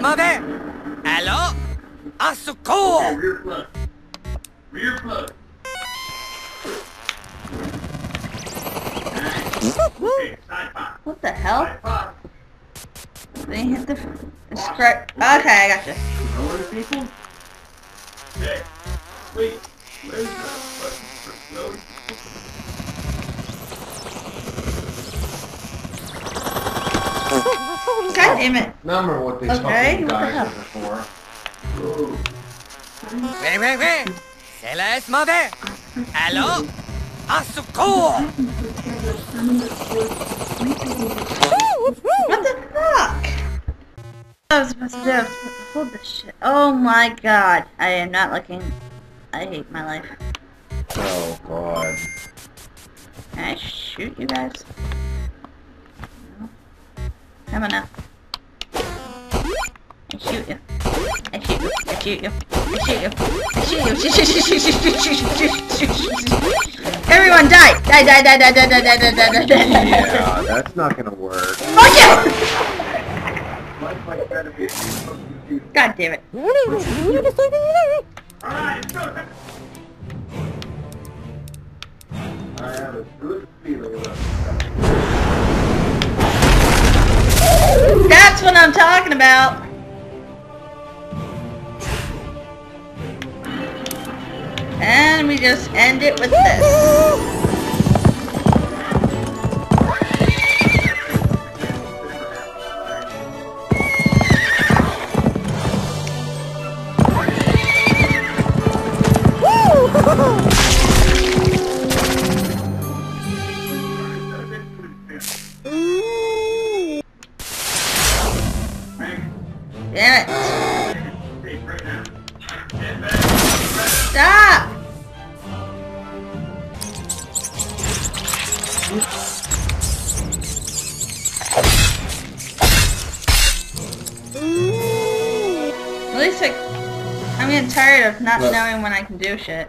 mauvais. Alors, en! Okay, rear flood. Rear flood. okay, what the hell? They hit the... script. Okay, I gotcha. Wait, where's. Button for load? God damn it. Remember what these Okay, fucking what the guys hell? are for. Whoa. Oui, oui, oui. Cela est mauvais. Allô? À secours! What the fuck? I was supposed to do. I was supposed to hold this shit. Oh my god. I am not looking. I hate my life. Oh god. Can I shoot you guys? No. Come on now. I shoot you. I shoot you. I shoot you. I shoot you. I shoot you. Shoot, shoot, shoot, shoot, shoot, shoot, shoot, shoot. Everyone die! Die, die, die, die, die, die, die, die, die, die, die. Yeah, that's not gonna work. Fuck you! Life like that if you God damn it. I have a good feeling about That's what I'm talking about. And we just end it with this. I'm getting tired of not Look. knowing when I can do shit.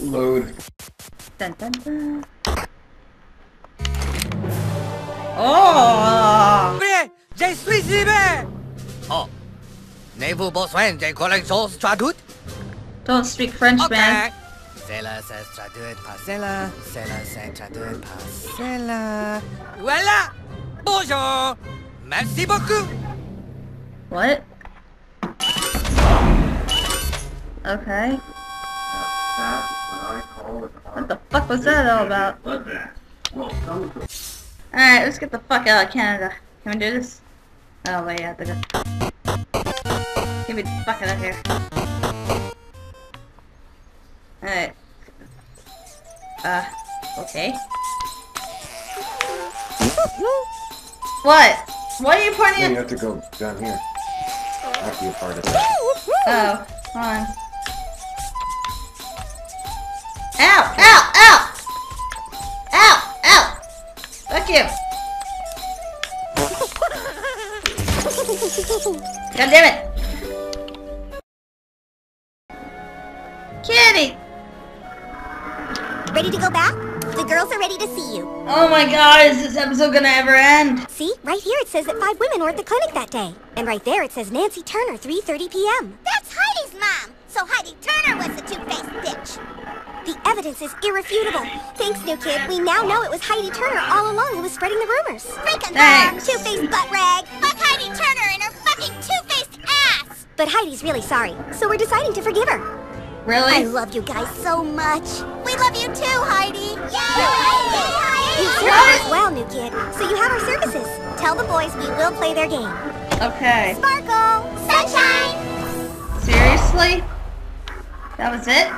Load. Dun, dun, dun. Oh! Prêt, je suis! Oh. N'avez-vous besoin de quelque chose traduite? Don't speak French, Ok. man. Cela se traduit par cela, cela se traduit par cela. Voilà! Bonjour! Merci beaucoup! What? Okay. What I call it. What the fuck was that all about? Bloodbath. Well, come to Alright, let's get the fuck out of Canada. Can we do this? Oh, wait, yeah, they're good. Get me the fuck out of here. Alright. Uh, okay. What? Why are you pointing Then you have to go down here. After you part of it. Oh, hold on. Gonna ever end? See, right here it says that five women were at the clinic that day. And right there it says Nancy Turner, 3.30 p.m. That's Heidi's mom! So Heidi Turner was the two-faced bitch. The evidence is irrefutable. Thanks, new kid. We now know it was Heidi Turner all along who was spreading the rumors. Freaking Thanks. Two-faced butt rag! Fuck Heidi Turner and her fucking two-faced ass! But Heidi's really sorry, so we're deciding to forgive her. Really? I love you guys so much. We love you too, Heidi. Yay, Heidi! New kid. So you have our services. Tell the boys we will play their game. Okay. Sparkle, sunshine. Seriously? That was it?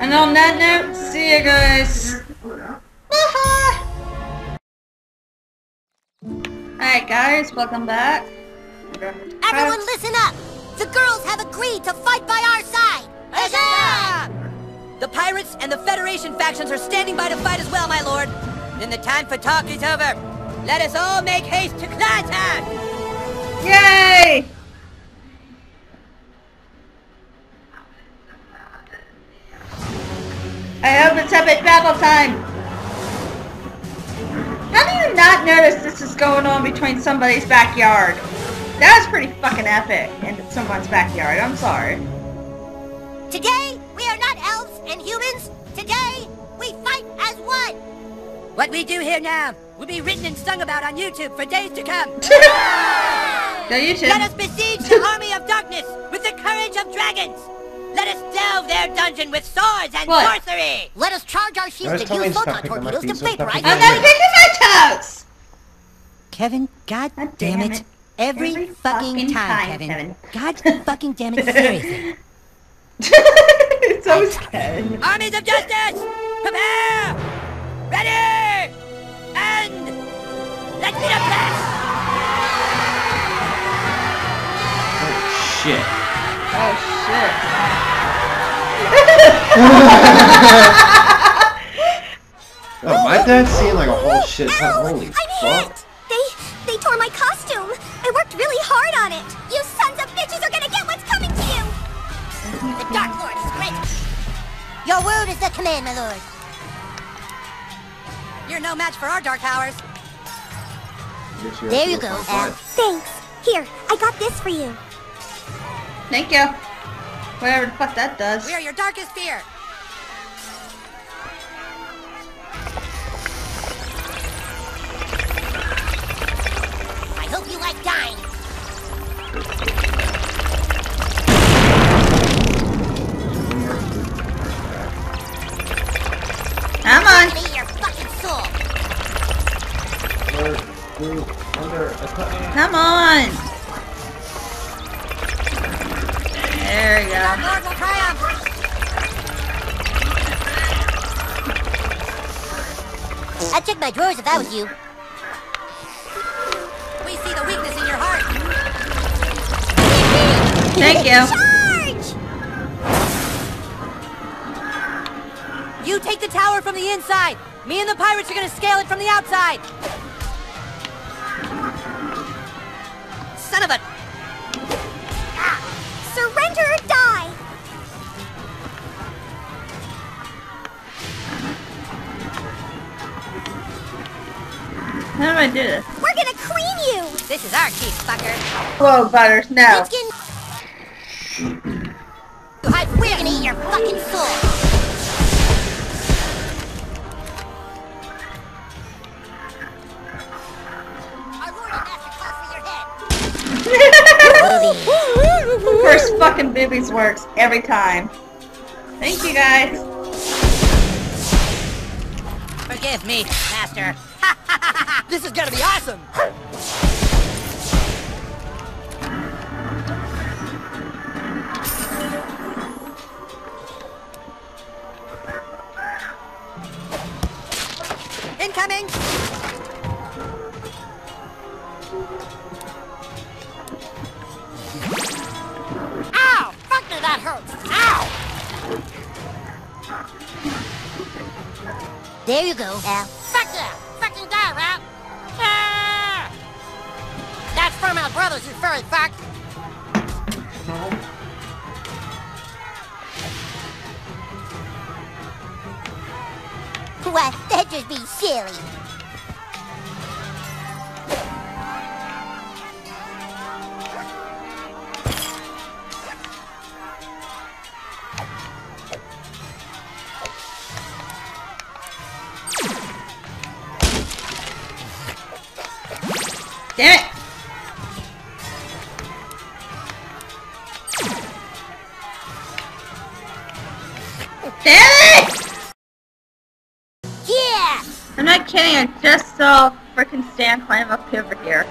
And on that note, see you guys. Alright guys, welcome back. Everyone listen up. The girls have agreed to fight by our side. The pirates and the Federation factions are standing by to fight as well, my lord. Then the time for talk is over. Let us all make haste to Clanton! Yay! I hope it's epic battle time. How do you not notice this is going on between somebody's backyard? That was pretty fucking epic in someone's backyard. I'm sorry. Today, we are not and humans. Today, we fight as one. What we do here now will be written and sung about on YouTube for days to come. Go YouTube. Let us besiege the army of darkness with the courage of dragons. Let us delve their dungeon with swords and What? sorcery. Let us charge our shields Guys, and tell me use photon torpedoes to feet so stop vaporize picking I'm my not picking my toes! Kevin, god, God damn, damn it. it. Every, Every fucking, fucking time, time, Kevin. Kevin. God fucking damn it, seriously. it's always Ken. Armies of justice! Prepare! Ready! And let's meet a blast! Oh, shit. Oh shit. Oh, my dad's seeing like a whole shit ton. Holy I'm fuck. hit! They, they tore my costume. I worked really hard on it. You sons of bitches are gonna get what's coming to you. The Dark Lord is great. Your word is the command, my lord. You're no match for our dark powers. Guess There you go, Al. Thanks. Here, I got this for you. Thank you. Whatever the fuck that does. We are your darkest fear. Come on. There Our go. Lord will triumph. I'd check my drawers if I was you. We see the weakness in your heart. Thank you. Charge! You take the tower from the inside. Me and the pirates are gonna scale it from the outside. Son of a... Surrender or die! How do I do this? We're gonna cream you! This is our chief, fucker. Whoa, Butters, no. It's getting... Hide- We're gonna eat your fucking soul! Fucking boobies works every time. Thank you guys. Forgive me, master. this is gonna be awesome. There you go, Al. Fuck yeah! Fucking die, Al! Ah! That's from our brothers, you furry fuck! What? That'd just be silly. I'm not kidding, I just saw freaking Stan climb up over here.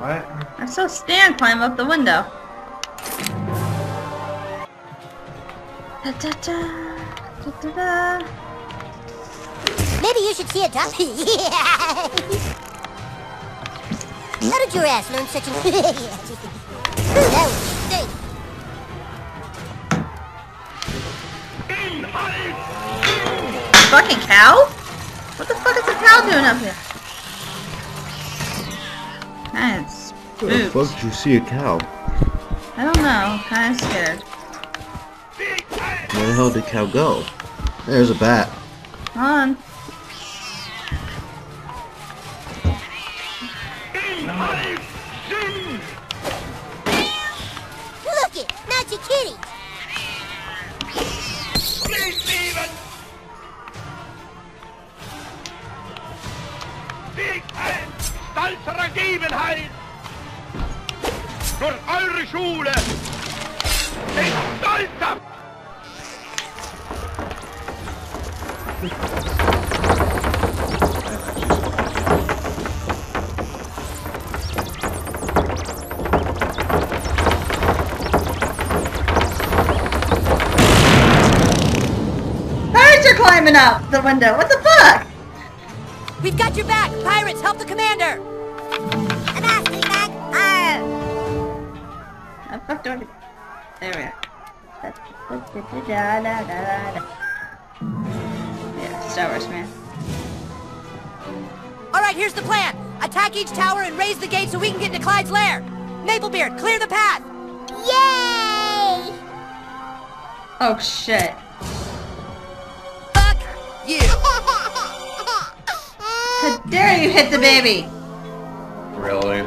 What? I saw Stan climb up the window. Da, da, da, da, da, da. Maybe you should see a doctor. yeah! How did your ass learn such an... fucking cow? What the fuck is a cow doing up here? Nice. Where the fuck did you see a cow? I don't know. Kinda scared. Where the hell did cow go? There's a bat. Come on. Look it! not your kitty! Stolzer Ergebenheit durch eure Schule. Seid stolzer! Pirates are climbing up the window. What the fuck? We've got your back! Pirates, help the commander! Fuck, do I- There we are. Yeah, Star Wars, man. Alright, here's the plan. Attack each tower and raise the gate so we can get into Clyde's lair. Maplebeard, clear the path! Yay! Oh shit. Fuck you! How dare you hit the baby? Really?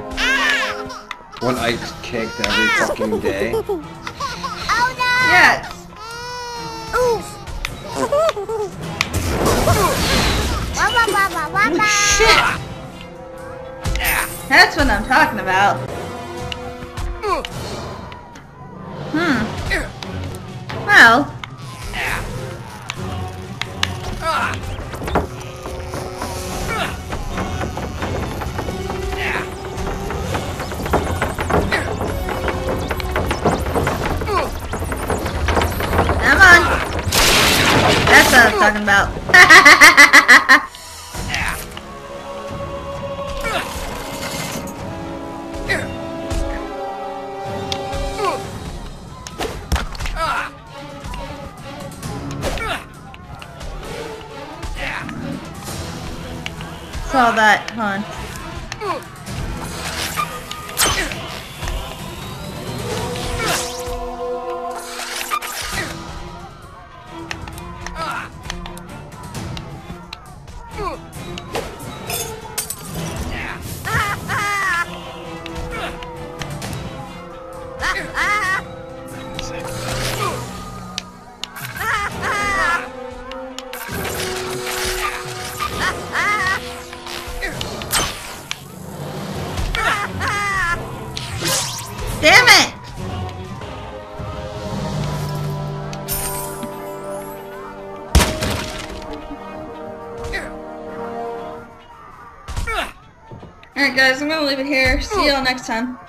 One ice kicked every fucking day. Oh no! Yes. Holy shit. That's what I'm talking about. Hmm. Well. Talking about. Saw that, hon. Alright guys, I'm gonna leave it here. See oh. y'all next time.